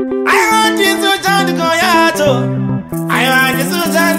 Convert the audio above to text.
I want you to turn the coyato. I want you to turn